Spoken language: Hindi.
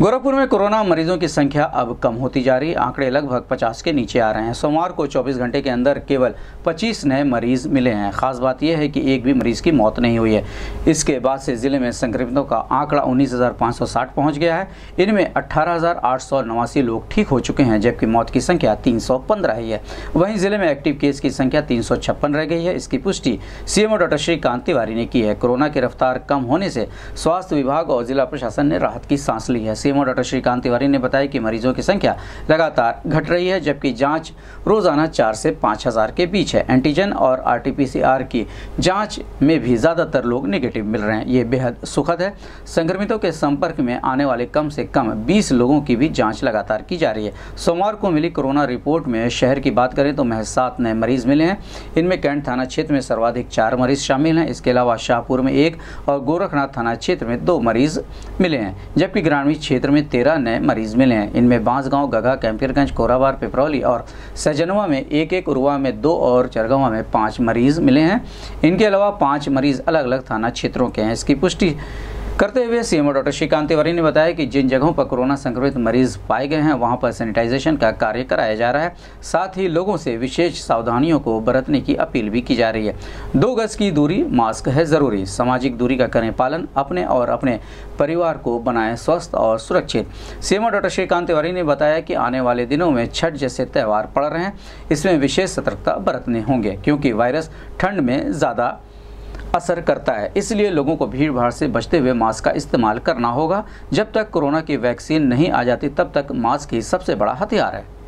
गोरखपुर में कोरोना मरीजों की संख्या अब कम होती जा रही। आंकड़े लगभग 50 के नीचे आ रहे हैं। सोमवार को 24 घंटे के अंदर केवल 25 नए मरीज़ मिले हैं। खास बात यह है कि एक भी मरीज़ की मौत नहीं हुई है। इसके बाद से ज़िले में संक्रमितों का आंकड़ा 19,560 पहुँच गया है। इनमें अठारह लोग ठीक हो चुके हैं जबकि मौत की संख्या तीन ही है। वहीं ज़िले में एक्टिव केस की संख्या तीन सौ छप्पन रह गई है। इसकी पुष्टि सीएमओ डॉक्टर श्रीकांत तिवारी ने की है। कोरोना की रफ्तार कम होने से स्वास्थ्य विभाग और जिला प्रशासन ने राहत की सांस ली है। सीएमओ डॉक्टर श्रीकांत तिवारी ने बताया कि मरीजों की संख्या लगातार घट रही है, जबकि जाँच रोज़ाना चार से पाँच हज़ार के बीच है। एंटीजन और आरटीपीसीआर की जाँच में भी ज़्यादातर लोग निगेटिव मिल रहे हैं। ये बेहद सुखद है। संक्रमितों के संपर्क में आने वाले कम से कम बीस लोगों की भी जाँच लगातार की जा रही है। सोमवार को मिली कोरोना रिपोर्ट में शहर की बात करें तो महज सात नए मरीज़ मिले हैं। इनमें कैंट थाना क्षेत्र में सर्वाधिक चार मरीज़ शामिल हैं। इसके अलावा शाहपुर में एक और गोरखनाथ थाना क्षेत्र में दो मरीज़ मिले हैं, जबकि ग्रामीण क्षेत्र क्षेत्र में तेरह नए मरीज़ मिले हैं। इनमें बांसगांव गगा कैंपियरगंज कोराबार, पिपरौली और सजनवा में एक एक उर्वा में दो और चरगवा में पाँच मरीज़ मिले हैं। इनके अलावा पाँच मरीज़ अलग अलग थाना क्षेत्रों के हैं। इसकी पुष्टि करते हुए सीएमओ डॉक्टर श्रीकांत तिवारी ने बताया कि जिन जगहों पर कोरोना संक्रमित मरीज़ पाए गए हैं, वहाँ पर सैनिटाइजेशन का कार्य कराया जा रहा है। साथ ही लोगों से विशेष सावधानियों को बरतने की अपील भी की जा रही है। दो गज की दूरी, मास्क है ज़रूरी। सामाजिक दूरी का करें पालन, अपने और अपने परिवार को बनाएँ स्वस्थ और सुरक्षित। सीएमओ डॉक्टर श्रीकांत तिवारी ने बताया कि आने वाले दिनों में छठ जैसे त्यौहार पड़ रहे हैं। इसमें विशेष सतर्कता बरतने होंगे, क्योंकि वायरस ठंड में ज़्यादा असर करता है। इसलिए लोगों को भीड़ भाड़ से बचते हुए मास्क का इस्तेमाल करना होगा। जब तक कोरोना की वैक्सीन नहीं आ जाती, तब तक मास्क ही सबसे बड़ा हथियार है।